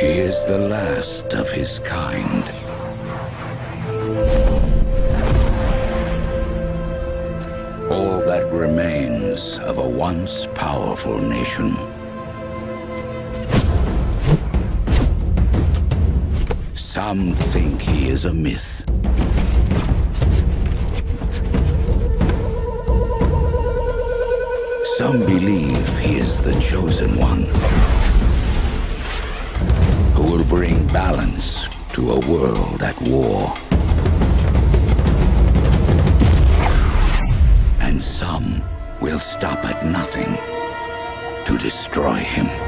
He is the last of his kind. All that remains of a once powerful nation. Some think he is a myth. Some believe he is the chosen one balance to a world at war. And some will stop at nothing to destroy him.